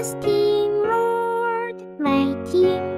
asking, Lord, my King.